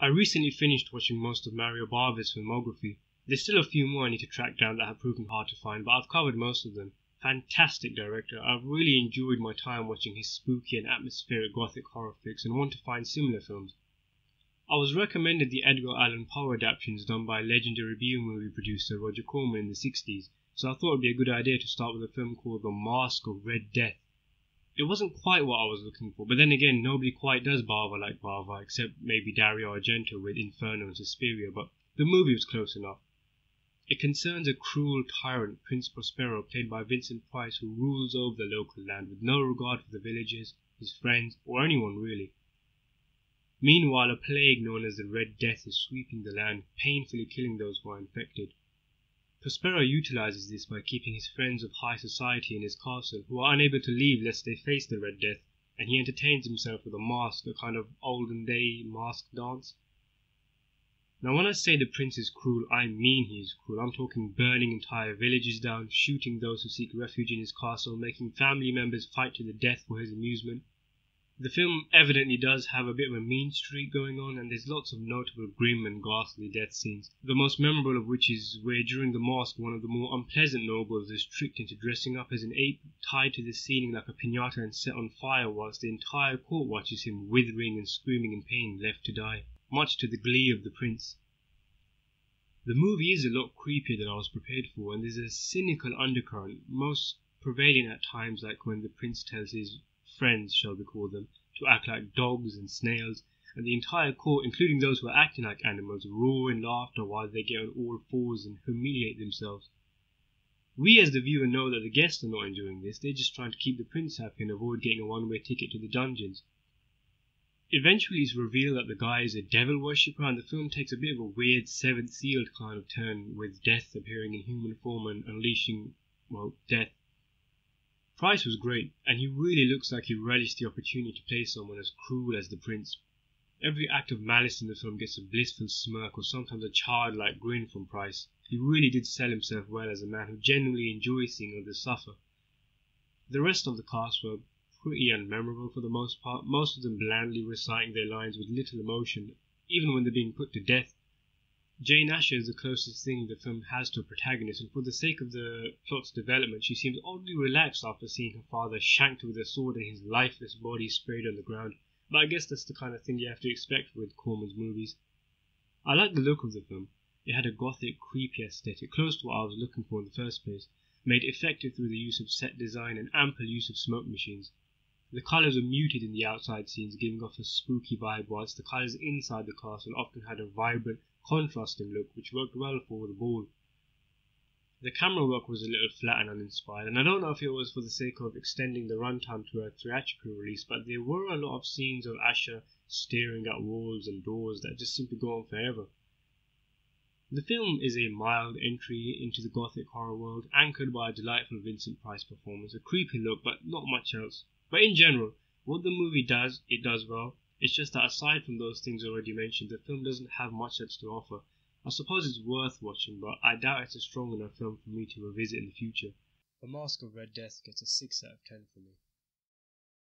I recently finished watching most of Mario Bava's filmography. There's still a few more I need to track down that have proven hard to find, but I've covered most of them. Fantastic director. I've really enjoyed my time watching his spooky and atmospheric gothic horror flicks and want to find similar films. I was recommended the Edgar Allan Poe adaptations done by legendary B movie producer Roger Corman in the 60s, so I thought it would be a good idea to start with a film called The Masque of Red Death. It wasn't quite what I was looking for, but then again, nobody quite does Bava like Bava, except maybe Dario Argento with Inferno and Suspiria, but the movie was close enough. It concerns a cruel tyrant, Prince Prospero, played by Vincent Price, who rules over the local land with no regard for the villagers, his friends, or anyone really. Meanwhile, a plague known as the Red Death is sweeping the land, painfully killing those who are infected. Prospero utilizes this by keeping his friends of high society in his castle, who are unable to leave lest they face the Red Death, and he entertains himself with a masque, a kind of olden day mask dance. Now, when I say the prince is cruel, I mean he is cruel. I'm talking burning entire villages down, shooting those who seek refuge in his castle, making family members fight to the death for his amusement, the film evidently does have a bit of a mean streak going on, and there's lots of notable grim and ghastly death scenes. The most memorable of which is where, during the masque, one of the more unpleasant nobles is tricked into dressing up as an ape, tied to the ceiling like a pinata, and set on fire, whilst the entire court watches him withering and screaming in pain, left to die, much to the glee of the prince. The movie is a lot creepier than I was prepared for, and there's a cynical undercurrent, most prevalent at times, like when the prince tells his friends, shall we call them, to act like dogs and snails, and the entire court, including those who are acting like animals, roar in laughter while they get on all fours and humiliate themselves. We as the viewer know that the guests are not enjoying this, they're just trying to keep the prince happy and avoid getting a one way ticket to the dungeons. Eventually, it's revealed that the guy is a devil worshipper, and the film takes a bit of a weird seventh sealed kind of turn, with death appearing in human form and unleashing, well, death Price was great, and he really looks like he relished the opportunity to play someone as cruel as the prince. Every act of malice in the film gets a blissful smirk or sometimes a childlike grin from Price. He really did sell himself well as a man who genuinely enjoys seeing others suffer. The rest of the cast were pretty unmemorable for the most part, most of them blandly reciting their lines with little emotion, even when they're being put to death. Jane Asher is the closest thing the film has to a protagonist, and for the sake of the plot's development, she seems oddly relaxed after seeing her father shanked with a sword and his lifeless body sprayed on the ground. But I guess that's the kind of thing you have to expect with Corman's movies. I like the look of the film. It had a gothic, creepy aesthetic, close to what I was looking for in the first place, made effective through the use of set design and ample use of smoke machines. The colours were muted in the outside scenes, giving off a spooky vibe, whilst the colours inside the castle often had a vibrant, contrasting look which worked well for the ball. The camera work was a little flat and uninspired, and I don't know if it was for the sake of extending the runtime to a theatrical release, but there were a lot of scenes of Asher staring at walls and doors that just seemed to go on forever. The film is a mild entry into the gothic horror world, anchored by a delightful Vincent Price performance, a creepy look, but not much else. But in general, what the movie does, it does well. It's just that aside from those things already mentioned, the film doesn't have much else to offer. I suppose it's worth watching, but I doubt it's a strong enough film for me to revisit in the future. The Masque of Red Death gets a 6 out of 10 for me.